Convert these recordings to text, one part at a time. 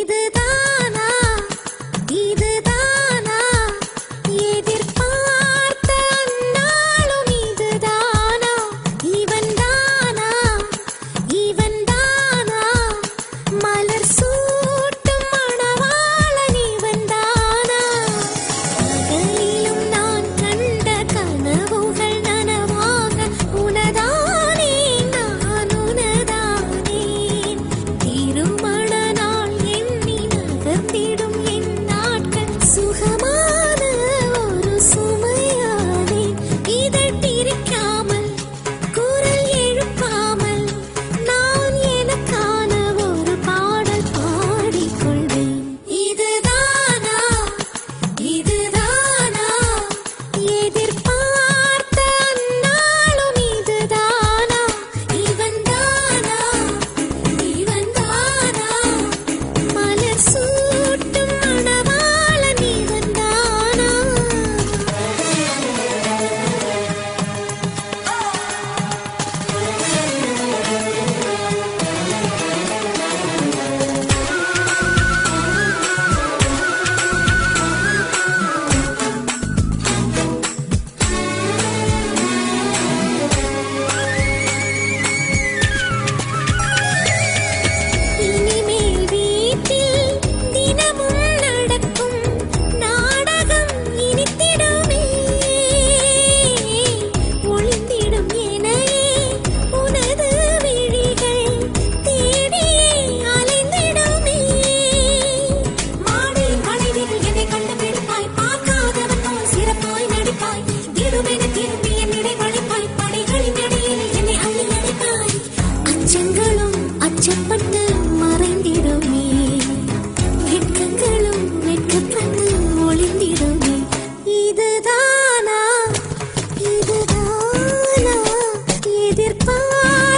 இதுதான்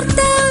despertar.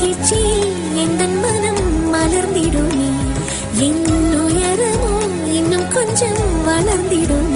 மகிழ்ச்சி எங்கள் மனம் மலர்ந்திடுமே என் உயரமும் இன்னும் கொஞ்சம் வளர்ந்திடும்